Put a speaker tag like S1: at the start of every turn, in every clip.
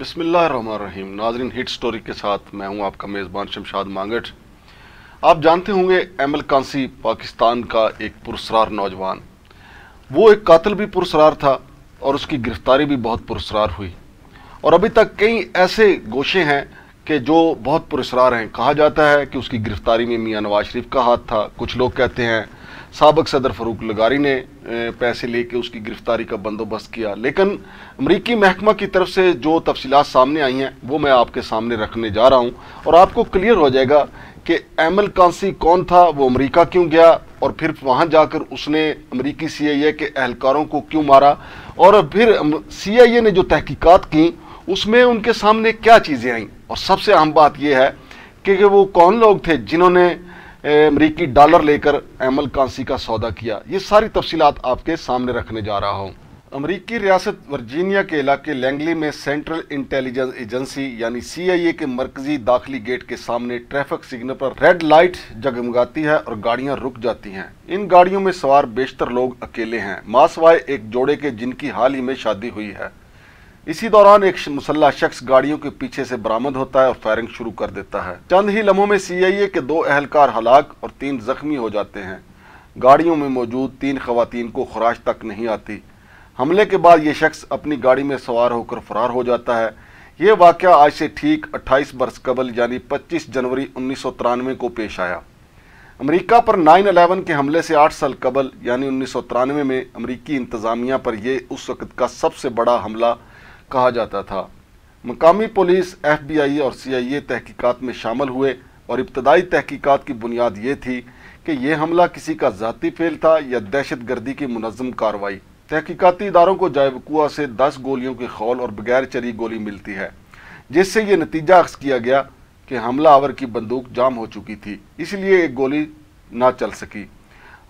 S1: बिस्मिल्लाहिर्रहमानिर्रहीम। नाजरीन, hit story के साथ मैं हूँ आपका मेज़बान शमशाद मांगट। आप जानते होंगे एमल कांसी पाकिस्तान का एक पुरसरार नौजवान। वो एक कातिल भी पुरसरार था और उसकी गिरफ्तारी भी बहुत पुरसरार हुई। और अभी तक कई ऐसे गोशे हैं कि जो बहुत पुरसरार हैं। कहा जाता है कि उसकी गिरफ्तारी में मियाँ नवाज़ शरीफ का हाथ था। कुछ लोग कहते हैं, सबक सदर फरूक लगारी ने पैसे लेके उसकी गिरफ्तारी का बंदोबस्त किया। लेकिन अमरीकी महकमा की तरफ़ से जो तफसीत सामने आई हैं, वो मैं आपके सामने रखने जा रहा हूँ। और आपको क्लियर हो जाएगा कि एमल कांसी कौन था, वो अमेरिका क्यों गया, और फिर वहाँ जाकर उसने अमरीकी सी आई ए के एहलकारों को क्यों मारा? और फिर सी आई ए ने जो तहकीकात की, उसमें उनके सामने क्या चीज़ें आई? और सबसे अहम बात यह है कि वो कौन लोग थे जिन्होंने अमरीकी डॉलर लेकर एमल कांसी का सौदा किया। ये सारी तफसीत आपके सामने रखने जा रहा हूँ। अमरीकी रियासत वर्जीनिया के इलाके लैंगली में सेंट्रल इंटेलिजेंस एजेंसी यानी सीआईए के मरकजी दाखिली गेट के सामने ट्रैफ़िक सिग्नल पर रेड लाइट जगमगाती है और गाड़ियाँ रुक जाती हैं। इन गाड़ियों में सवार बेशतर लोग अकेले हैं। मासवाए एक जोड़े के जिनकी हाल ही में शादी हुई है। इसी दौरान एक मुसल्ला शख्स गाड़ियों के पीछे से बरामद होता है और फायरिंग शुरू कर देता है। चंद ही लम्हों में सीआईए के दो अहलकार हलाक और तीन जख्मी हो जाते हैं। गाड़ियों में मौजूद तीन खवतान को खुराश तक नहीं आती। हमले के बाद ये शख्स अपनी गाड़ी में सवार होकर फरार हो जाता है। ये वाक़ आज से ठीक 28 बरस कबल, यानी 25 जनवरी उन्नीस सौ तिरानवे को पेश आया। अमेरिका पर 9/11 के हमले से आठ साल कबल, यानी उन्नीस सौ तिरानवे में अमरीकी इंतज़ामिया पर यह उस वक़्त का सबसे बड़ा हमला कहा जाता था। मकामी पुलिस, एफबीआई और सीआईए तहकीकात में शामिल हुए और इब्तदाई तहकीकात की बुनियाद ये थी कि यह हमला किसी का ज़ाती फेल था या दहशत गर्दी की मुनज़म कार्रवाई। तहकीकती इदारों को जायबकुआ से दस गोलियों के खौल और बगैर चरी गोली मिलती है, जिससे ये नतीजा अक्स किया गया कि हमला आवर की बंदूक जाम हो चुकी थी, इसलिए एक गोली ना चल सकी।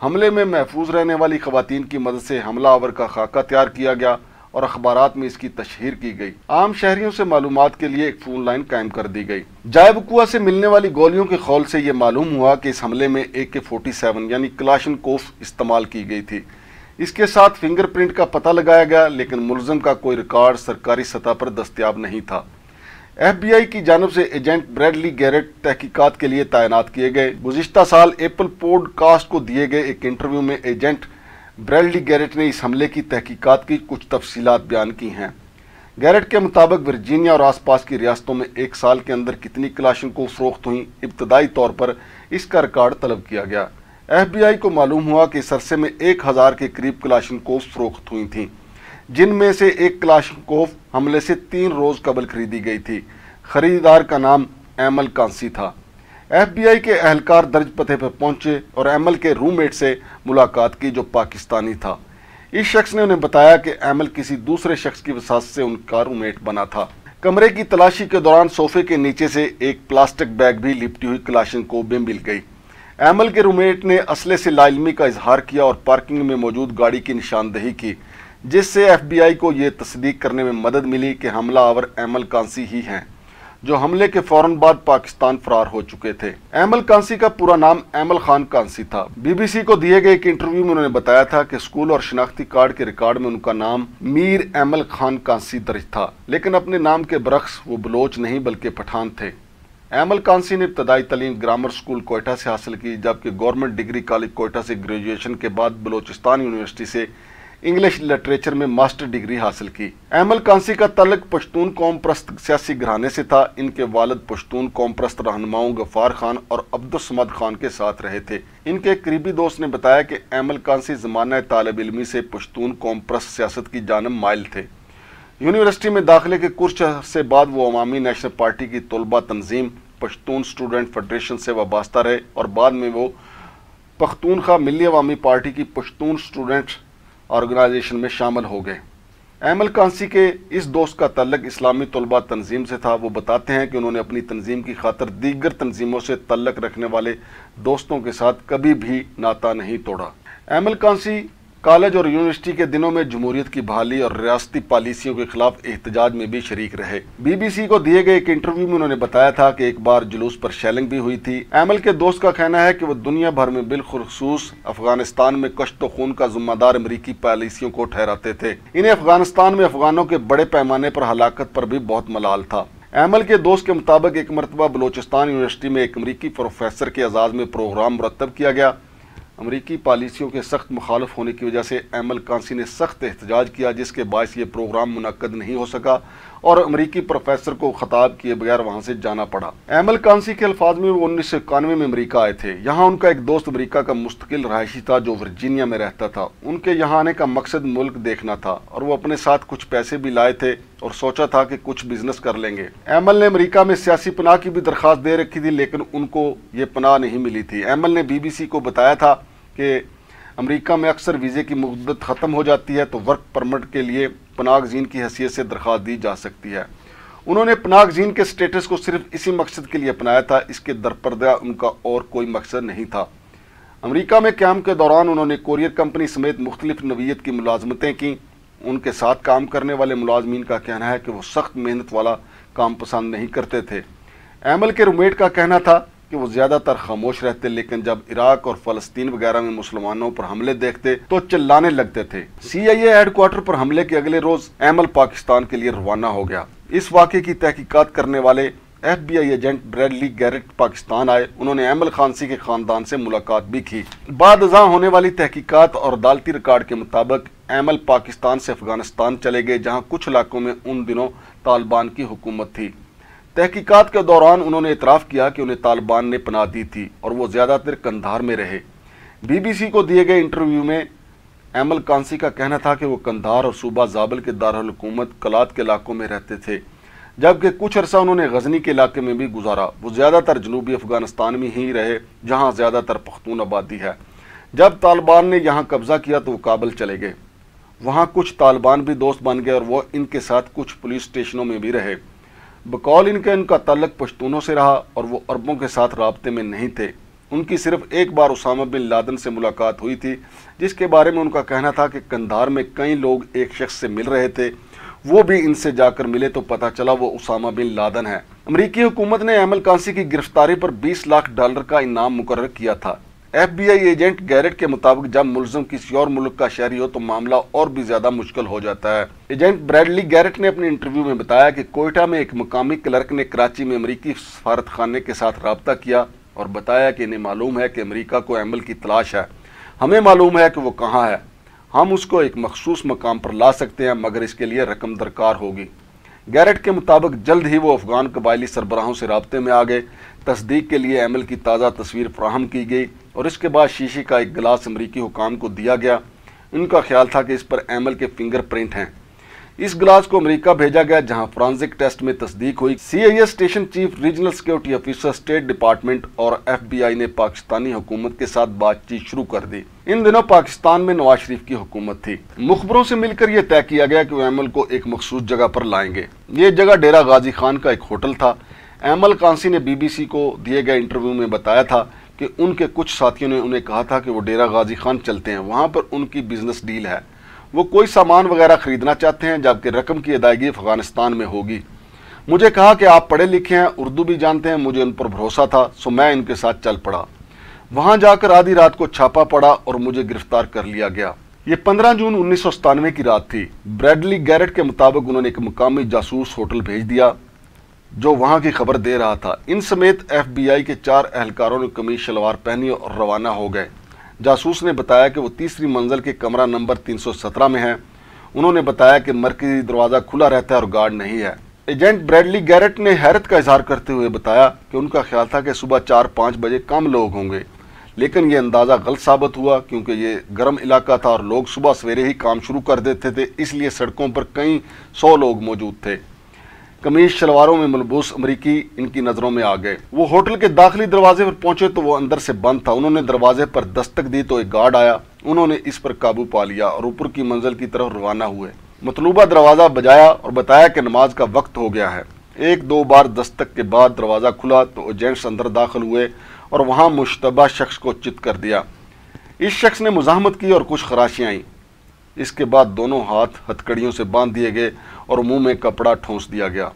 S1: हमले में महफूज रहने वाली खवतिन की मदद से हमला आवर का खाका तैयार किया गया और अखबार में इसकी तशहर की गई। आम शहरियों से मालूम के लिए एक फ़ोन लाइन कायम कर दी गई। जायबकुआ से मिलने वाली गोलियों के खौल से यह मालूम हुआ कि इस हमले में ए के फोर्टी सेवन यानी क्लाशन कोफ इस्तेमाल की गई थी। इसके साथ फिंगरप्रिंट का पता लगाया गया, लेकिन मुलजम का कोई रिकॉर्ड सरकारी सतह पर दस्तियाब नहीं था। एफ़ बी आई की जानब से एजेंट ब्रेडली गैरेट तहकीकत के लिए तैनात किए गए। गुजशत साल एप्पल पॉडकास्ट को दिए गए एक इंटरव्यू में एजेंट ब्रेडली गैरेट ने इस हमले की तहकीकात की कुछ तफसीलात बयान की हैं। गैरेट के मुताबिक वर्जीनिया और आसपास की रियासतों में एक साल के अंदर कितनी क्लाशन को फरोख्त हुई, इब्तदाई तौर पर इसका रिकॉर्ड तलब किया गया। एफ़ बी आई को मालूम हुआ कि इस अरसे में एक हज़ार के करीब क्लाशन को फरोख्त हुई थी, जिनमें से एक क्लाशन कोफ हमले से तीन रोज़ कबल खरीदी गई थी। खरीदार का नाम एमल कांसी था। एफबीआई के एहलकार दर्ज पते पर पहुँचे और एमल के रूममेट से मुलाकात की, जो पाकिस्तानी था। इस शख्स ने उन्हें बताया कि एमल किसी दूसरे शख्स की वसात से उनका रूममेट बना था। कमरे की तलाशी के दौरान सोफे के नीचे से एक प्लास्टिक बैग भी लिपटी हुई क्लाशन को भी मिल गई। एमल के रूममेट ने असले से लाइलमी का इजहार किया और पार्किंग में मौजूद गाड़ी की निशानदही की, जिससे एफबीआई को यह तस्दीक करने में मदद मिली कि हमला आवर एमल कांसी ही हैं। जो हमले के फ़ौरन बाद पाकिस्तान फरार हो चुके थे। एमल कांसी का पूरा नाम एमल खान कांसी था। बीबीसी को दिए गए एक इंटरव्यू में उन्होंने बताया था कि स्कूल और शिनाख्ती कार्ड के रिकॉर्ड में उनका नाम मीर एमल खान कांसी दर्ज था, लेकिन अपने नाम के बरक्स वो बलोच नहीं, बल्कि पठान थे। एमल कांसी ने इब्तदाई तलीम ग्रामर स्कूल कोयटा से हासिल की, जबकि गवर्नमेंट डिग्री कॉलेज कोयटा से ग्रेजुएशन के बाद बलोचिस्तान यूनिवर्सिटी से इंग्लिश लिटरेचर में मास्टर डिग्री हासिल की। अहमल कांसी का तलक पश्तून कौम प्रस्त सियासी घराने से था। इनके वालद पश्तून कौम प्रस्त रहनुमाओं गफ़ार खान और अब्दुलसमद खान के साथ रहे थे। इनके करीबी दोस्त ने बताया कि अहमल कांसी ज़माना तालब इलमी से पश्तून कौम प्रस्त सियासत की जानब माइल थे। यूनिवर्सिटी में दाखिले के कुछ से बाद वो अवामी नेशनल पार्टी की तलबा तंजीम, पश्तून स्टूडेंट फेडरेशन से वाबस्ता रहे और बाद में वो पख्तूनखा मिली अवामी पार्टी की पश्तून स्टूडेंट ऑर्गेनाइजेशन में शामिल हो गए। एमल कांसी के इस दोस्त का तल्लक इस्लामी तलबा तंजीम से था। वो बताते हैं कि उन्होंने अपनी तंजीम की खातर दीगर तंजीमों से तल्लक रखने वाले दोस्तों के साथ कभी भी नाता नहीं तोड़ा। एमल कांसी कॉलेज और यूनिवर्सिटी के दिनों में जमहूरियत की बहाली और रियासती पॉलिसियों के खिलाफ एहतजाज में भी शरीक रहे। बीबीसी को दिए गए एक इंटरव्यू में उन्होंने बताया था कि एक बार जुलूस पर शैलिंग भी हुई थी। एमल के दोस्त का कहना है कि वो दुनिया भर में बिलखसूस अफ़गानिस्तान में कश्त खून का जिम्मेदार अमरीकी पॉलिसियों को ठहराते थे। इन्हें अफ़गानिस्तान में अफगानों के बड़े पैमाने पर हलाकत पर भी बहुत मलाल था। एमल के दोस्त के मुताबिक एक मरतबा बलोचिस्तान यूनिवर्सिटी में एक अमरीकी प्रोफेसर के एजाज में प्रोग्राम मुरतब किया गया। अमरीकी पॉलिसियों के सख्त मुखालफ होने की वजह से एमल कांसी ने सख्त एहतजाज किया, जिसके बायस ये प्रोग्राम मुनद नहीं हो सका। और अमरीकी प्रोफेसर को खताब किए बगैर वहाँ से जाना पड़ा। एमल कांसी के अल्फाज में वो उन्नीस सौ इक्यानवे में अमरीका आए थे। यहाँ उनका एक दोस्त अमरीका का मुस्तकिल रहायशी था, जो वर्जीनिया में रहता था। उनके यहाँ आने का मकसद मुल्क देखना था और वो अपने साथ कुछ पैसे भी लाए थे और सोचा था कि कुछ बिज़नेस कर लेंगे। एमल ने अमरीका में सियासी पनाह की भी दरख्वास्त दे रखी थी, लेकिन उनको ये पनाह नहीं मिली थी। एमल ने बीबीसी को बताया था कि अमेरिका में अक्सर वीज़े की मुद्दत ख़त्म हो जाती है तो वर्क परमिट के लिए पनाग जीन की हैसियत से दरख्वास्त दी जा सकती है। उन्होंने पनाग जीन के स्टेटस को सिर्फ़ इसी मकसद के लिए अपनाया था, इसके दरपर्दा उनका और कोई मकसद नहीं था। अमरीका में क्याम के दौरान उन्होंने कोरियर कंपनी समेत मुख्तलिफ़ नवीयत की मुलाजमतें की। उनके साथ काम करने वाले मुलाजमीन का कहना है कि वो सख्त मेहनत वाला काम पसंद नहीं करते थे। एमल के रूमेट का कहना था कि वो ज़्यादातर खामोश रहते, लेकिन जब इराक और फलस्तीन वगैरह में मुसलमानों पर हमले देखते तो चिल्लाने लगते थे। सी आई ए हेडक्वार्टर पर हमले के अगले रोज एमल पाकिस्तान के लिए रवाना हो गया। इस वाक़े की तहकीकात करने वाले F B I agent Bradley Garrett Pakistan आए। उन्होंने एमल खानसी के खानदान से मुलाकात भी की। बाद होने वाली तहकीकात और अदालती रिकॉर्ड के मुताबिक एमल पाकिस्तान से अफ़गानिस्तान चले गए, जहाँ कुछ इलाकों में उन दिनों तालिबान की हुकूमत थी। तहकीकात के दौरान उन्होंने इतराफ़ किया कि उन्हें तालिबान ने पनाह दी थी और वो ज़्यादातर कंधार में रहे। बीबीसी को दिए गए इंटरव्यू में एमल कांसी का कहना था कि वो कंधार और सूबा जाबल के दारकूमत कलात के इलाकों में रहते थे, जबकि कुछ अरसा उन्होंने गजनी के इलाके में भी गुजारा। वो ज़्यादातर जनूबी अफ़गानिस्तान में ही रहे, जहाँ ज़्यादातर पख्तून आबादी है। जब तालिबान ने यहाँ कब्ज़ा किया तो वो काबल चले गए। वहाँ कुछ तालिबान भी दोस्त बन गए और वह इनके साथ कुछ पुलिस स्टेशनों में भी रहे। बकौल इनके इनका तल्लक पश्तूनों से रहा और वो अरबों के साथ रबते में नहीं थे। उनकी सिर्फ़ एक बार उसामा बिन लादन से मुलाकात हुई थी, जिसके बारे में उनका कहना था कि कंधार में कई लोग एक शख्स से मिल रहे थे। वो भी इनसे जाकर मिले तो पता चला वो उसामा बिन लादन है। अमरीकी हुकूमत ने अहमल कांसी की गिरफ्तारी पर 20 लाख डॉलर का इनाम मुकर किया था। एफबीआई एजेंट गैरेट के मुताबिक जब मुलजम किसी और मुल्क का शहरी हो तो मामला और भी ज़्यादा मुश्किल हो जाता है। एजेंट ब्रैडली गैरेट ने अपने इंटरव्यू में बताया कि कोयटा में एक मुकामी क्लर्क ने कराची में अमरीकी सफारत खाने के साथ रबता किया और बताया कि इन्हें मालूम है कि अमरीका को अमल की तलाश है। हमें मालूम है कि वो कहाँ है। हम उसको एक मखसूस मकाम पर ला सकते हैं, मगर इसके लिए रकम दरकार होगी। गैरेट के मुताबिक जल्द ही वो अफगान कबायली सरबराहों से रबते में आ गए। तस्दीक के लिए अमल की ताज़ा तस्वीर फ्राहम की गई। और इसके बाद शीशे का एक गिलास अमरीकी हुकाम को दिया गया। इनका ख्याल था कि इस पर एमल के फिंगर प्रिंट हैं। इस गिलास को अमेरिका भेजा गया, जहाँ फ्रांसिक टेस्ट में तस्दीक हुई। C station chief regional security officer, state department और एफबीआई ने पाकिस्तानी हुकूमत के साथ बातचीत शुरू कर दी। इन दिनों पाकिस्तान में नवाज़ शरीफ की हुकूमत थी। मुखबरों से मिलकर यह तय किया गया कि वो एमल को एक मखसूस जगह पर लाएँगे। ये जगह डेरा गाजी खान का एक होटल था। एमल कांसी ने बीबीसी को दिए गए इंटरव्यू में बताया था कि उनके कुछ साथियों ने उन्हें कहा था कि वो डेरा गाजी खान चलते हैं। वहाँ पर उनकी बिज़नेस डील है। वो कोई सामान वगैरह ख़रीदना चाहते हैं, जबकि रकम की अदायगी अफ़गानिस्तान में होगी। मुझे कहा कि आप पढ़े लिखे हैं, उर्दू भी जानते हैं, मुझे उन पर भरोसा था, सो मैं इनके साथ चल पड़ा। वहाँ जाकर आधी रात को छापा पड़ा और मुझे गिरफ़्तार कर लिया गया। ये 15 जून उन्नीस सौ सत्तानवे की रात थी। ब्रैडली गैरेट के मुताबिक उन्होंने एक मुकामी जासूस होटल भेज दिया। जो वहाँ की खबर दे रहा था। इन समेत एफबीआई के चार अहलकारों ने कमीज, शलवार पहनी और रवाना हो गए। जासूस ने बताया कि वो तीसरी मंजिल के कमरा नंबर 317 में है। उन्होंने बताया कि मरकजी दरवाज़ा खुला रहता है और गार्ड नहीं है। एजेंट ब्रैडली गैरेट ने हैरत का इजहार करते हुए बताया कि उनका ख्याल था कि सुबह चार पाँच बजे कम लोग होंगे। लेकिन ये अंदाज़ा गलत साबित हुआ क्योंकि ये गर्म इलाका था और लोग सुबह सवेरे ही काम शुरू कर देते थे, इसलिए सड़कों पर कई सौ लोग मौजूद थे। कमीज शलवारों में मलबूस अमरीकी इनकी नज़रों में आ गए। वो होटल के दाखिली दरवाजे पर पहुँचे तो वो अंदर से बंद था। उन्होंने दरवाजे पर दस्तक दी तो एक गार्ड आया। उन्होंने इस पर काबू पा लिया और ऊपर की मंजिल की तरफ़ रवाना हुए। मतलूबा दरवाज़ा बजाया और बताया कि नमाज़ का वक्त हो गया है। एक दो बार दस्तक के बाद दरवाज़ा खुला तो एजेंट्स अंदर दाखिल हुए और वहाँ मुशतबा शख्स को चित कर दिया। इस शख्स ने मुजाहमत की और कुछ खराशियाँ आई। इसके बाद दोनों हाथ हथकड़ियों से बाँध दिए गए और मुँह में कपड़ा ठोंस दिया गया।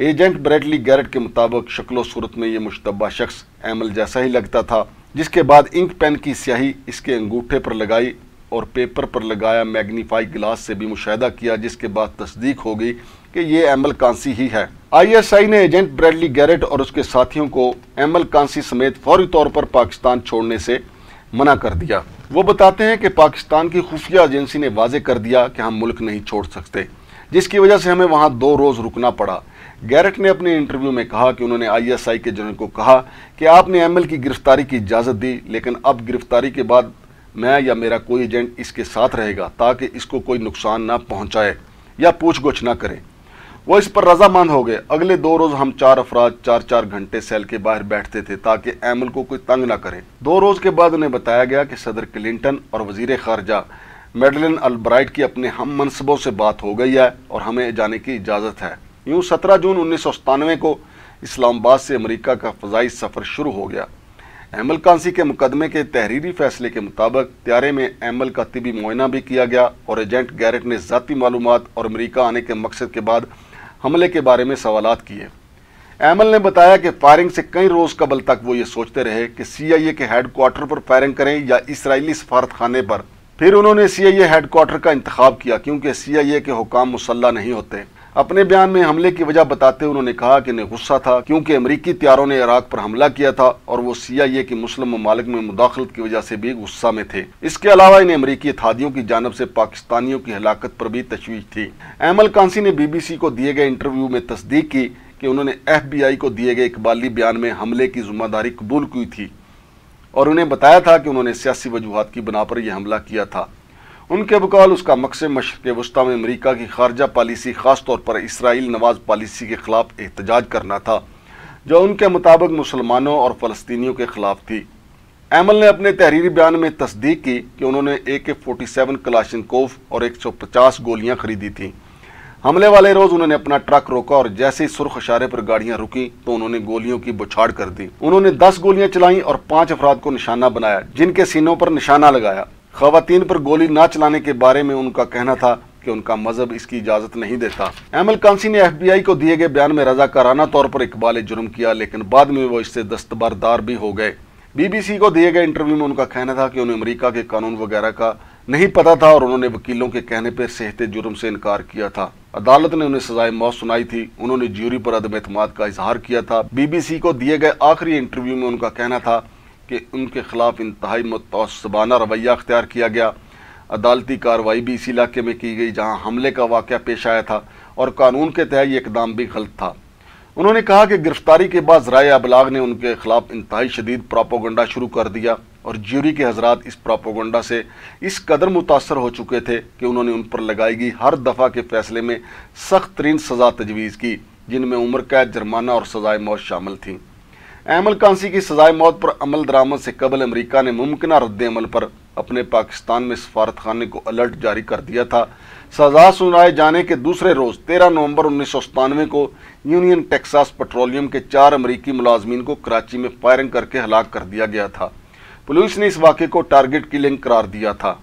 S1: एजेंट ब्रेडली गैरेट के मुताबिक शक्लो सूरत में ये मुशतबा शख्स एमल जैसा ही लगता था, जिसके बाद इंक पेन की स्याही इसके अंगूठे पर लगाई और पेपर पर लगाया मैग्नीफाई ग्लास से भी मुशाह किया, जिसके बाद तस्दीक हो गई कि ये एमल कांसी ही है। आईएसआई ने एजेंट ब्रेडली गैरेट और उसके साथियों को एमल कांसी समेत फौरी तौर पर पाकिस्तान छोड़ने से मना कर दिया। वो बताते हैं कि पाकिस्तान की खुफिया एजेंसी ने वाजे कर दिया कि हम मुल्क नहीं छोड़ सकते, जिसकी वजह से हमें वहाँ दो रोज़ रुकना पड़ा। गैरट ने अपने इंटरव्यू में कहा कि उन्होंने आईएसआई के जनरल को कहा कि आपने एमएल की गिरफ्तारी की इजाज़त दी, लेकिन अब गिरफ्तारी के बाद मैं या मेरा कोई एजेंट इसके साथ रहेगा, ताकि इसको कोई नुकसान ना पहुँचाए या पूछ गुछ ना करे। वो इस पर रजामंद हो गए। अगले दो रोज़ हम चार अफराज चार चार घंटे सेल के बाहर बैठते थे ताकि एमल को कोई तंग ना करे। दो रोज़ के बाद उन्हें बताया गया कि सदर क्लिंटन और वज़ीर खारजा, मेडलिन अलब्राइट की अपने हम मनसबों से बात हो गई है और हमें जाने की इजाज़त है। यूँ सत्रह जून उन्नीस सौ सतानवे को इस्लामाबाद से अमरीका का फ़जाई सफ़र शुरू हो गया। एमल कांसी के मुकदमे के तहरीरी फैसले के मुताबिक त्यारे में एमल का तिबी मुआयना भी किया गया और एजेंट गैरेट ने ज़ाती मालूम और अमरीका आने के मकसद के बाद हमले के बारे में सवाल किए। एमल ने बताया कि फायरिंग से कई रोज़ कबल तक वो ये सोचते रहे कि सी आई ए के हेडक्वार्टर पर फायरिंग करें या इसराइली सफारतखाने पर। फिर उन्होंने सी आई ए हेडक्वार्टर का इंतखब किया, क्योंकि सी आई ए के हुकाम मुसल्ला नहीं होते। अपने बयान में हमले की वजह बताते हुए उन्होंने कहा कि इन्हें गुस्सा था, क्योंकि अमरीकी त्यारों ने इराक पर हमला किया था और वो सी आई ए की मुस्लिम ममालिक में मुदाखलत की वजह से भी गुस्सा में थे। इसके अलावा इन्हें अमरीकी थादियों की जानब से पाकिस्तानियों की हलाकत पर भी तशवीश थी। एमल कांसी ने बीबीसी को दिए गए इंटरव्यू में तस्दीक की कि उन्होंने एफ़ बी आई को दिए गए इकबाली बयान में हमले की ज़िम्मेदारी कबूल की थी और उन्हें बताया था कि उन्होंने सियासी वजूहत की बना पर यह हमला किया था। उनके बकौल, उसका मकसद मशरक वस्ती में अमरीका की खारजा पॉलिसी ख़ास तौर पर इसराइल नवाज़ पॉलिसी के ख़िलाफ़ एहतजाज करना था, जो उनके मुताबिक मुसलमानों और फ़लस्तियों के ख़िलाफ़ थी। एमल ने अपने तहरीरी बयान में तस्दीक की कि उन्होंने ए के फोर्टी सेवन कलाशनकोव और एक सौ पचास गोलियाँ खरीदी थीं। हमले वाले रोज उन्होंने अपना ट्रक रोका और जैसे ही सुर्ख इशारे पर गाड़ियाँ रुकी तो उन्होंने गोलियों की बुछाड़ कर दी। उन्होंने दस गोलियाँ चलाई और पाँच अफराद को निशाना बनाया, जिनके सीनों पर निशाना लगाया। खातन पर गोली ना चलाने के बारे में उनका कहना था कि उनका मज़हब इसकी इजाज़त नहीं देता। एमल कांसी ने एफ़ बी आई को दिए गए बयान में रजाकाराना तौर पर इकबाल जुर्म किया, लेकिन बाद में वो इससे दस्तबरदार भी हो गए। बीबीसी को दिए गए इंटरव्यू में उनका कहना था कि उन्हें अमेरिका के कानून वगैरह का नहीं पता था और उन्होंने वकीलों के कहने पर सेहते जुर्म से इनकार किया था। अदालत ने उन्हें सजाए मौत सुनाई थी। उन्होंने ज्यूरी पर अदम अतमाद का इजहार किया था। बीबीसी को दिए गए आखिरी इंटरव्यू में उनका कहना था कि उनके खिलाफ इंतहाई मतसबाना रवैया अख्तियार किया गया। अदालती कार्रवाई भी इसी इलाके में की गई, जहाँ हमले का वाक़ पेश आया था और कानून के तहत ये इकदाम भी गलत था। उन्होंने कहा कि गिरफ्तारी के बाद जराए अबलाग ने उनके खिलाफ इंतहाई शदीद प्रापोगंडा शुरू कर दिया और ज्यूरी के हजरात इस प्रापोगंडा से इस कदर मुतासर हो चुके थे कि उन्होंने उन पर लगाई गई हर दफ़ा के फैसले में सख्त तरीन सज़ा तजवीज़ की, जिनमें उम्र कैद जुर्माना और सजाए मौत शामिल थीं। एमल कांसी की सजाए मौत पर अमल दरामद से कबल अमरीका ने मुमकिन रद्द अमल पर अपने पाकिस्तान में सफारत खाने को अलर्ट जारी कर दिया था। सजा सुनाए जाने के दूसरे रोज़, तेरह नवंबर उन्नीस सौ सतानवे को यूनियन टेक्सास पेट्रोलियम के चार अमरीकी मुलाजमीन को कराची में फायरिंग करके हलाक कर दिया गया था। पुलिस ने इस वाक़े को टारगेट किलिंग करार दिया था।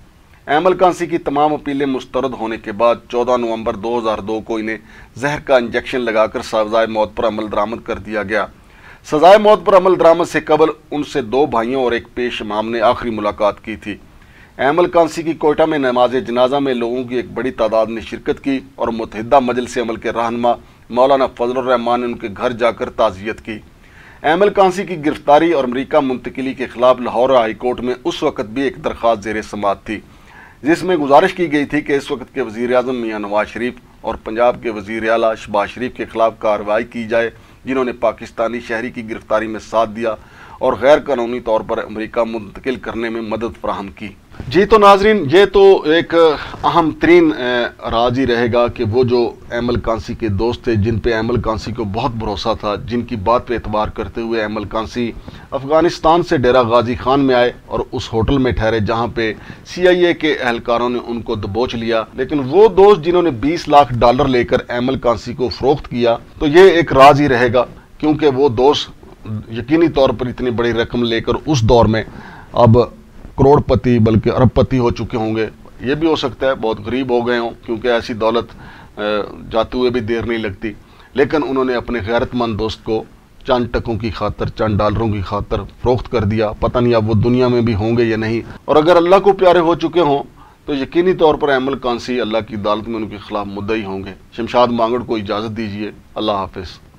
S1: एमल कांसी की तमाम अपीलें मुस्तरद होने के बाद 14 नवंबर 2002 को इन्हें जहर का इंजेक्शन लगाकर सजाए मौत पर अमल दरामद कर दिया गया। सजाए मौत पर अमल दरामद से कबल उनसे दो भाइयों और एक पेश इमाम ने आखिरी मुलाकात की थी। अहमल कांसी की कोयटा में नमाज़ जनाजा में लोगों की एक बड़ी तादाद ने शिरकत की और मुतहदा से अमल के रहनमा मौलाना फजलरहमान ने उनके घर जाकर ताज़ियत की। अहमल कांसी की गिरफ्तारी और अमरीका मुंतकली के खिलाफ लाहौर हाई कोर्ट में उस वक्त भी एक दरख्वास्त जेर समात थी, जिसमें गुजारिश की गई थी कि इस वक्त के वज़ीर अजम मियाँ नवाज़ शरीफ और पंजाब के वज़ीर अला शबाज शरीफ के खिलाफ कार्रवाई की जाए। जिन्होंने पाकिस्तानी शहरी की गिरफ्तारी में साथ दिया। और गैर कानूनी तौर पर अमरीका मुंतकिल करने में मदद फ्राहम की। जी तो नाजरीन, ये तो एक अहम तरीन राज ही रहेगा कि वो जो एमल कांसी के दोस्त थे, जिन पे एमल कांसी को बहुत भरोसा था, जिनकी बात पे एतबार करते हुए एमल कांसी अफ़गानिस्तान से डेरा गाजी खान में आए और उस होटल में ठहरे, जहाँ पे सीआईए के एहलकारों ने उनको दबोच लिया। लेकिन वो दोस्त जिन्होंने 20 लाख डॉलर लेकर एमल कांसी को फ़रोख्त किया तो ये एक राज ही रहेगा, क्योंकि वो दोस्त यकीनी तौर पर इतनी बड़ी रकम लेकर उस दौर में अब करोड़पति बल्कि अरबपति हो चुके होंगे। ये भी हो सकता है, बहुत गरीब हो गए हों, क्योंकि ऐसी दौलत जाते हुए भी देर नहीं लगती। लेकिन उन्होंने अपने गैरतमंद दोस्त को चंद टकों की खातर चंद डॉलरों की खातर फरोख्त कर दिया। पता नहीं अब वो दुनिया में भी होंगे या नहीं। और अगर अल्लाह को प्यारे हो चुके हों तो यकीनी तौर पर अमल कांसी अल्लाह की अदालत में उनके खिलाफ मुद्दई होंगे। शमशाद मांगड़ को इजाज़त दीजिए। अल्लाह हाफिज़।